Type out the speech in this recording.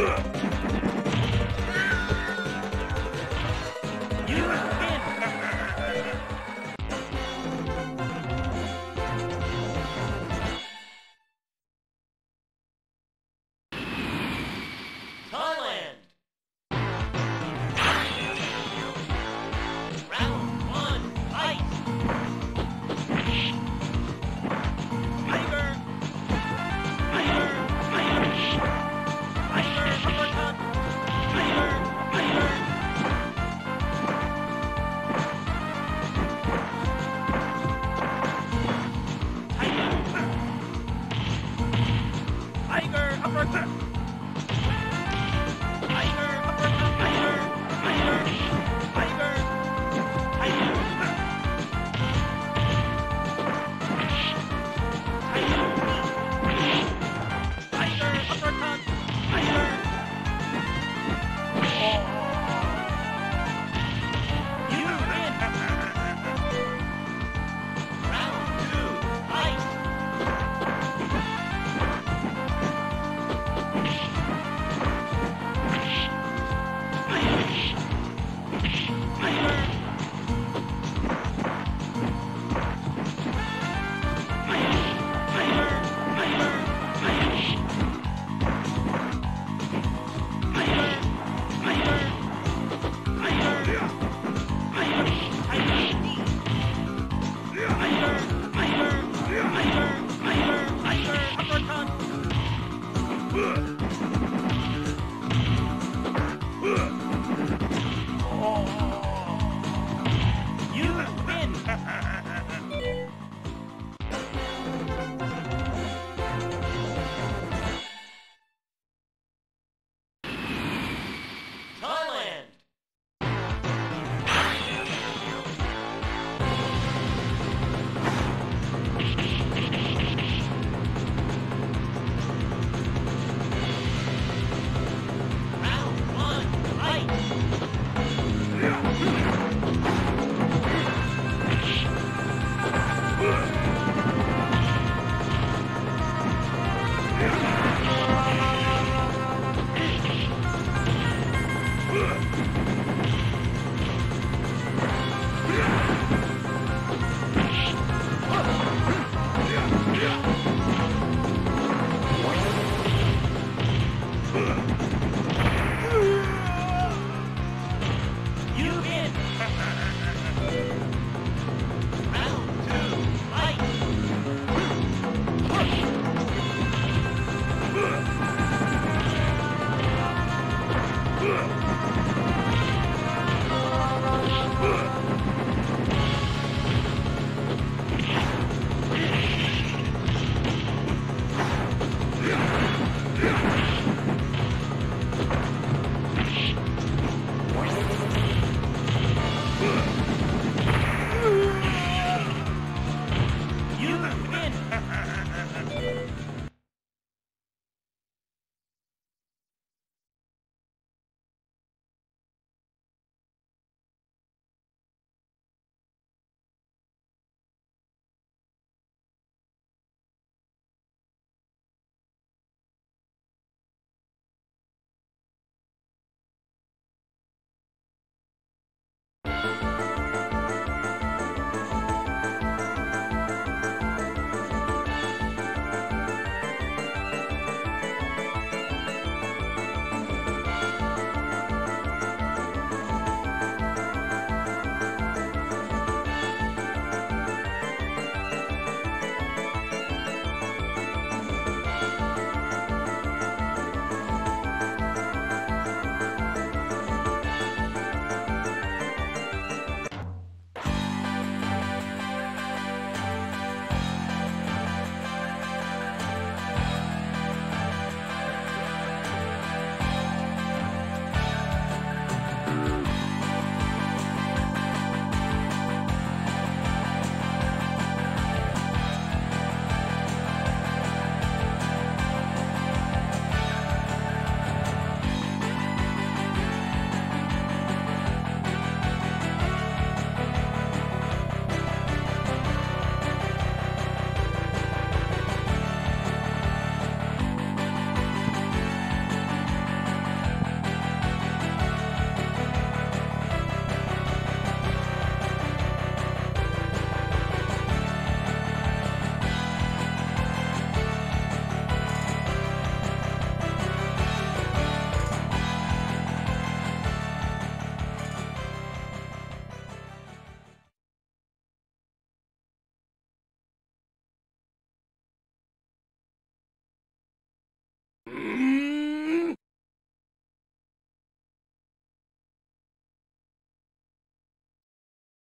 You